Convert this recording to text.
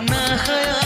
अपना ख्याल